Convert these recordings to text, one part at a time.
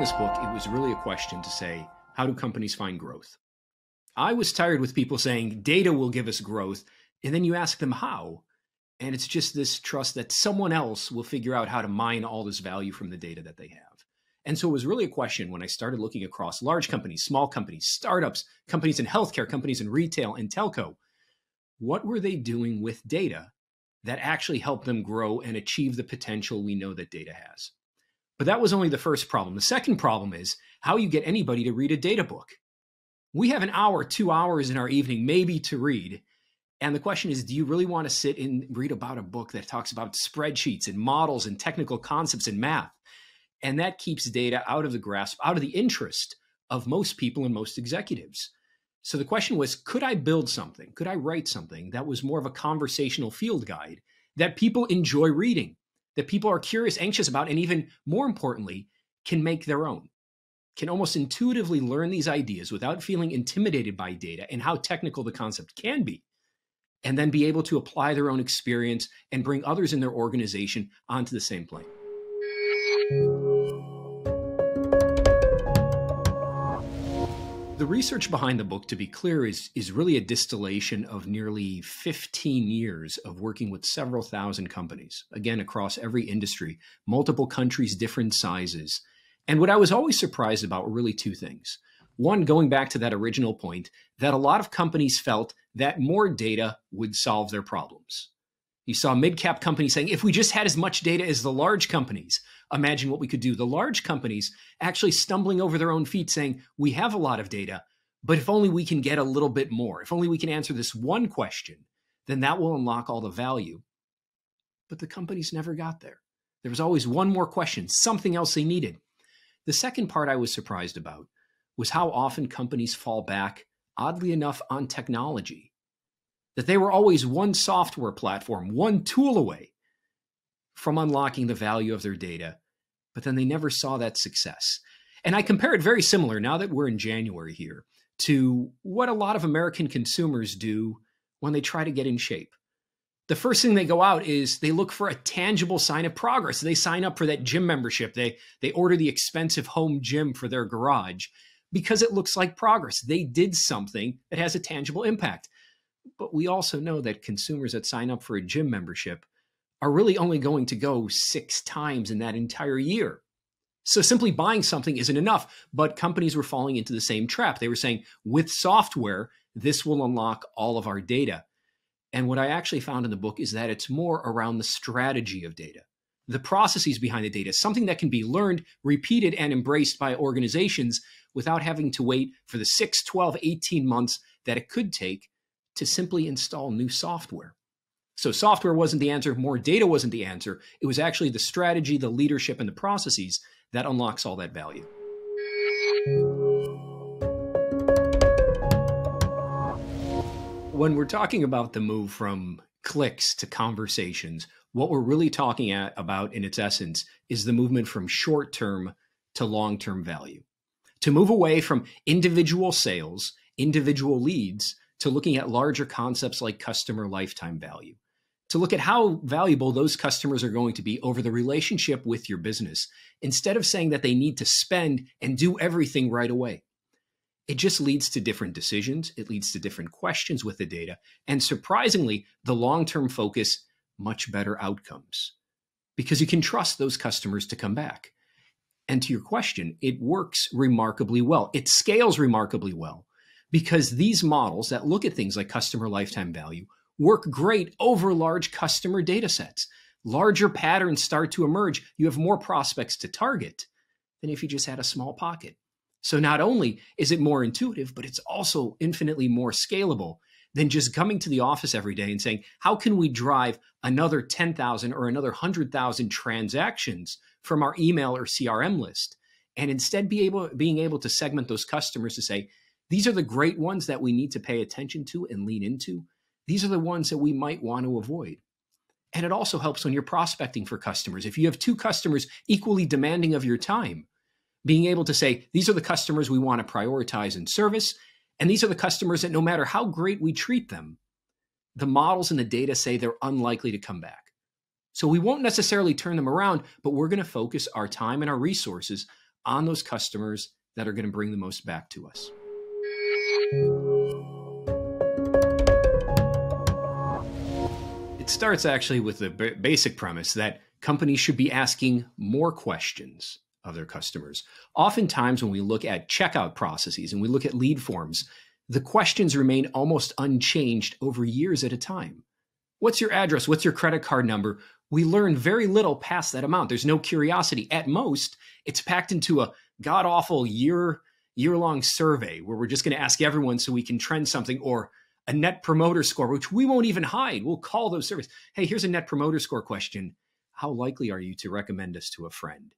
this book, it was really a question to say, how do companies find growth? I was tired with people saying data will give us growth. And then you ask them how. And it's just this trust that someone else will figure out how to mine all this value from the data that they have. And so it was really a question when I started looking across large companies, small companies, startups, companies in healthcare, companies in retail and telco. What were they doing with data that actually helped them grow and achieve the potential we know that data has? But that was only the first problem. The second problem is how you get anybody to read a data book. We have an hour, two hours in our evening, maybe to read. And the question is, do you really want to sit and read about a book that talks about spreadsheets and models and technical concepts and math? And that keeps data out of the grasp, out of the interest of most people and most executives. So the question was, could I build something? Could I write something that was more of a conversational field guide that people enjoy reading, that people are curious, anxious about, and even more importantly, can make their own? Can almost intuitively learn these ideas without feeling intimidated by data and how technical the concept can be, and then be able to apply their own experience and bring others in their organization onto the same plane. The research behind the book, to be clear, is, is really a distillation of nearly 15 years of working with several thousand companies, again, across every industry, multiple countries, different sizes. And what I was always surprised about were really two things. One, going back to that original point, that a lot of companies felt that more data would solve their problems. You saw mid cap companies saying, if we just had as much data as the large companies, imagine what we could do. The large companies actually stumbling over their own feet saying, we have a lot of data, but if only we can get a little bit more, if only we can answer this one question, then that will unlock all the value. But the companies never got there. There was always one more question, something else they needed. The second part I was surprised about was how often companies fall back, oddly enough, on technology that they were always one software platform, one tool away from unlocking the value of their data, but then they never saw that success. And I compare it very similar now that we're in January here to what a lot of American consumers do when they try to get in shape. The first thing they go out is they look for a tangible sign of progress. They sign up for that gym membership. They they order the expensive home gym for their garage because it looks like progress. They did something that has a tangible impact. But we also know that consumers that sign up for a gym membership are really only going to go six times in that entire year. So simply buying something isn't enough. But companies were falling into the same trap. They were saying, with software, this will unlock all of our data. And what I actually found in the book is that it's more around the strategy of data, the processes behind the data, something that can be learned, repeated, and embraced by organizations without having to wait for the 6, 12, 18 months that it could take to simply install new software. So, software wasn't the answer, more data wasn't the answer. It was actually the strategy, the leadership, and the processes that unlocks all that value. When we're talking about the move from clicks to conversations, what we're really talking at, about in its essence is the movement from short term to long term value. To move away from individual sales, individual leads, to looking at larger concepts like customer lifetime value, to look at how valuable those customers are going to be over the relationship with your business, instead of saying that they need to spend and do everything right away. It just leads to different decisions. It leads to different questions with the data. And surprisingly, the long term focus, much better outcomes because you can trust those customers to come back. And to your question, it works remarkably well. It scales remarkably well because these models that look at things like customer lifetime value work great over large customer data sets. Larger patterns start to emerge. You have more prospects to target than if you just had a small pocket. So not only is it more intuitive, but it's also infinitely more scalable than just coming to the office every day and saying, how can we drive another 10,000 or another 100,000 transactions from our email or CRM list? And instead be able, being able to segment those customers to say, these are the great ones that we need to pay attention to and lean into. These are the ones that we might want to avoid. And it also helps when you're prospecting for customers. If you have two customers equally demanding of your time, being able to say, these are the customers we want to prioritize in service, and these are the customers that no matter how great we treat them, the models and the data say they're unlikely to come back. So we won't necessarily turn them around, but we're going to focus our time and our resources on those customers that are going to bring the most back to us. It starts actually with the basic premise that companies should be asking more questions of their customers. Oftentimes, when we look at checkout processes and we look at lead forms, the questions remain almost unchanged over years at a time. What's your address? What's your credit card number? We learn very little past that amount. There's no curiosity. At most, it's packed into a god awful year year long survey where we're just going to ask everyone so we can trend something or a net promoter score, which we won't even hide. We'll call those surveys. Hey, here's a net promoter score question. How likely are you to recommend us to a friend?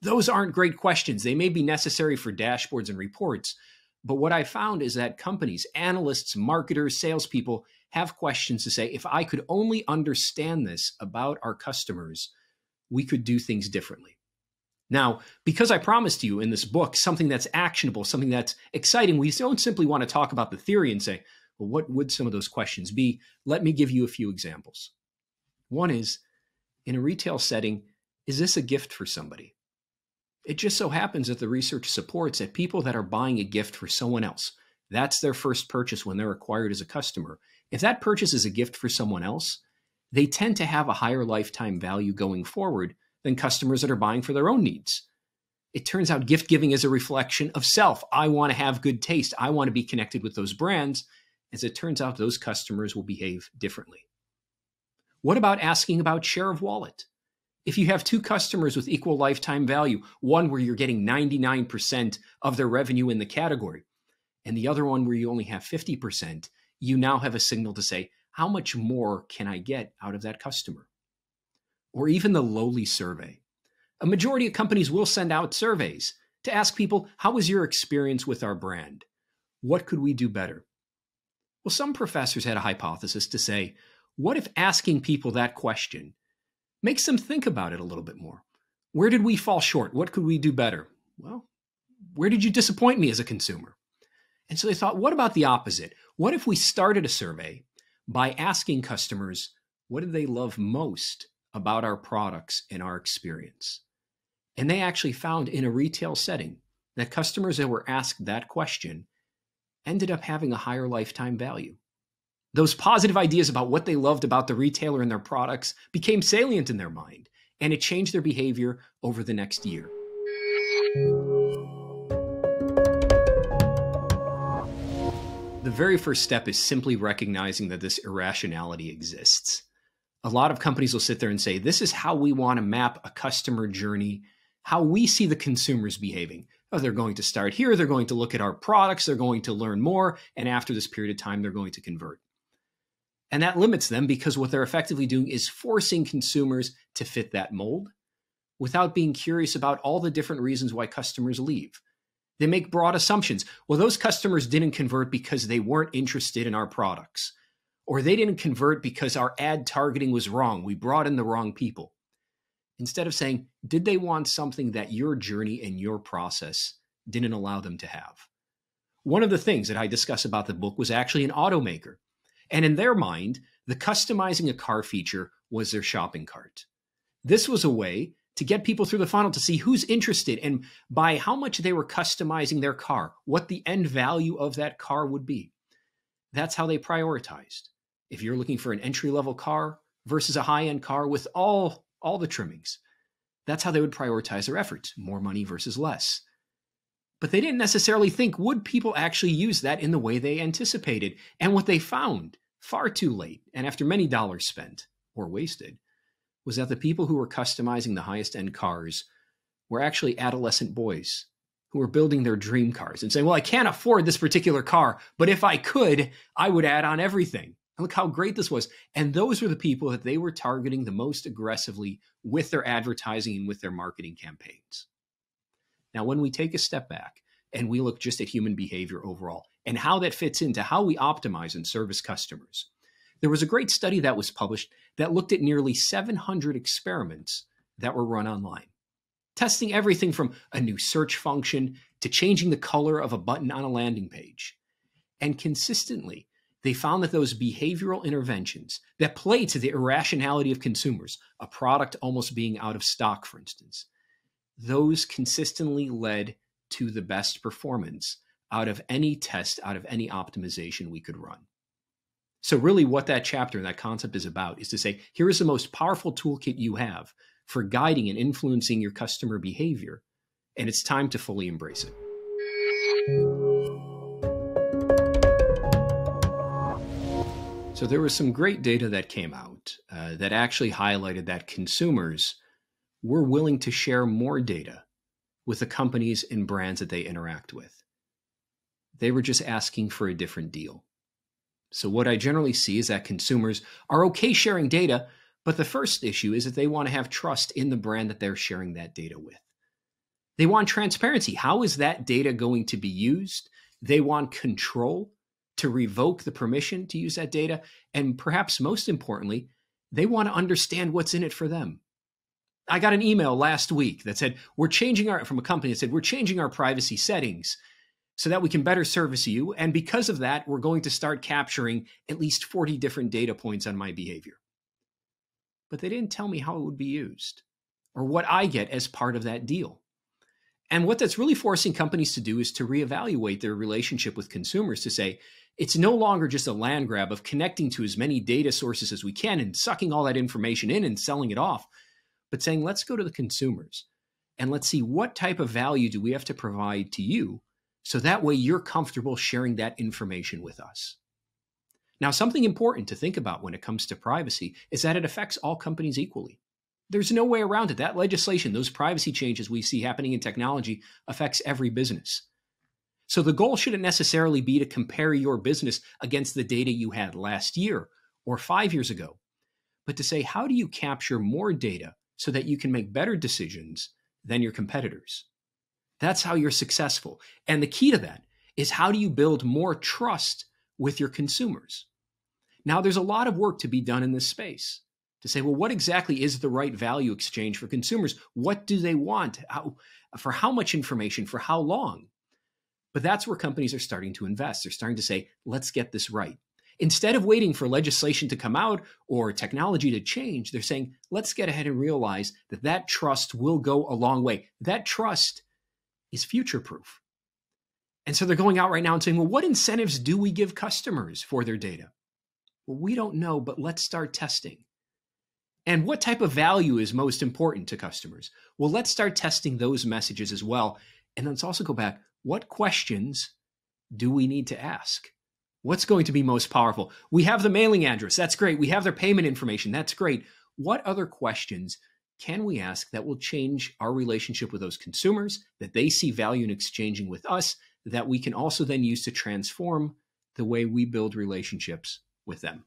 Those aren't great questions. They may be necessary for dashboards and reports. But what I found is that companies, analysts, marketers, salespeople have questions to say if I could only understand this about our customers, we could do things differently. Now, because I promised you in this book something that's actionable, something that's exciting, we don't simply want to talk about the theory and say, well, what would some of those questions be? Let me give you a few examples. One is in a retail setting, is this a gift for somebody? It just so happens that the research supports that people that are buying a gift for someone else, that's their first purchase when they're acquired as a customer. If that purchase is a gift for someone else, they tend to have a higher lifetime value going forward than customers that are buying for their own needs. It turns out gift giving is a reflection of self. I want to have good taste. I want to be connected with those brands. As it turns out, those customers will behave differently. What about asking about share of wallet? If you have two customers with equal lifetime value, one where you're getting 99% of their revenue in the category, and the other one where you only have 50%, you now have a signal to say, how much more can I get out of that customer? Or even the lowly survey. A majority of companies will send out surveys to ask people, how was your experience with our brand? What could we do better? Well, some professors had a hypothesis to say, what if asking people that question makes them think about it a little bit more. Where did we fall short? What could we do better? Well, where did you disappoint me as a consumer? And so they thought, what about the opposite? What if we started a survey by asking customers, what do they love most about our products and our experience? And they actually found in a retail setting that customers that were asked that question ended up having a higher lifetime value. Those positive ideas about what they loved about the retailer and their products became salient in their mind, and it changed their behavior over the next year. The very first step is simply recognizing that this irrationality exists. A lot of companies will sit there and say, This is how we want to map a customer journey, how we see the consumers behaving. Oh, they're going to start here, they're going to look at our products, they're going to learn more, and after this period of time, they're going to convert. And that limits them because what they're effectively doing is forcing consumers to fit that mold without being curious about all the different reasons why customers leave. They make broad assumptions. Well, those customers didn't convert because they weren't interested in our products, or they didn't convert because our ad targeting was wrong. We brought in the wrong people. Instead of saying, did they want something that your journey and your process didn't allow them to have? One of the things that I discuss about the book was actually an automaker and in their mind, the customizing a car feature was their shopping cart. This was a way to get people through the funnel to see who's interested and by how much they were customizing their car, what the end value of that car would be. That's how they prioritized. If you're looking for an entry level car versus a high end car with all, all the trimmings, that's how they would prioritize their efforts more money versus less. But they didn't necessarily think would people actually use that in the way they anticipated. And what they found far too late, and after many dollars spent or wasted, was that the people who were customizing the highest end cars were actually adolescent boys who were building their dream cars and saying, Well, I can't afford this particular car, but if I could, I would add on everything. And look how great this was. And those were the people that they were targeting the most aggressively with their advertising and with their marketing campaigns. Now, when we take a step back and we look just at human behavior overall and how that fits into how we optimize and service customers, there was a great study that was published that looked at nearly 700 experiments that were run online, testing everything from a new search function to changing the color of a button on a landing page. And consistently, they found that those behavioral interventions that play to the irrationality of consumers, a product almost being out of stock, for instance, those consistently led to the best performance out of any test, out of any optimization we could run. So, really, what that chapter and that concept is about is to say here is the most powerful toolkit you have for guiding and influencing your customer behavior, and it's time to fully embrace it. So, there was some great data that came out uh, that actually highlighted that consumers were willing to share more data with the companies and brands that they interact with. They were just asking for a different deal. So, what I generally see is that consumers are okay sharing data, but the first issue is that they want to have trust in the brand that they're sharing that data with. They want transparency. How is that data going to be used? They want control to revoke the permission to use that data. And perhaps most importantly, they want to understand what's in it for them. I got an email last week that said, We're changing our, from a company that said, We're changing our privacy settings so that we can better service you. And because of that, we're going to start capturing at least 40 different data points on my behavior. But they didn't tell me how it would be used or what I get as part of that deal. And what that's really forcing companies to do is to reevaluate their relationship with consumers to say, it's no longer just a land grab of connecting to as many data sources as we can and sucking all that information in and selling it off, but saying, let's go to the consumers and let's see what type of value do we have to provide to you so that way you're comfortable sharing that information with us. Now, something important to think about when it comes to privacy is that it affects all companies equally. There's no way around it. That legislation, those privacy changes we see happening in technology, affects every business. So the goal shouldn't necessarily be to compare your business against the data you had last year or five years ago, but to say, how do you capture more data so that you can make better decisions than your competitors? That's how you're successful. And the key to that is how do you build more trust with your consumers? Now, there's a lot of work to be done in this space to say, well, what exactly is the right value exchange for consumers? What do they want? How, for how much information? For how long? But that's where companies are starting to invest. They're starting to say, let's get this right. Instead of waiting for legislation to come out or technology to change, they're saying, let's get ahead and realize that that trust will go a long way. That trust is future proof. And so they're going out right now and saying, well, what incentives do we give customers for their data? Well, we don't know, but let's start testing. And what type of value is most important to customers? Well, let's start testing those messages as well. And let's also go back what questions do we need to ask? What's going to be most powerful? We have the mailing address. That's great. We have their payment information. That's great. What other questions can we ask that will change our relationship with those consumers, that they see value in exchanging with us, that we can also then use to transform the way we build relationships with them?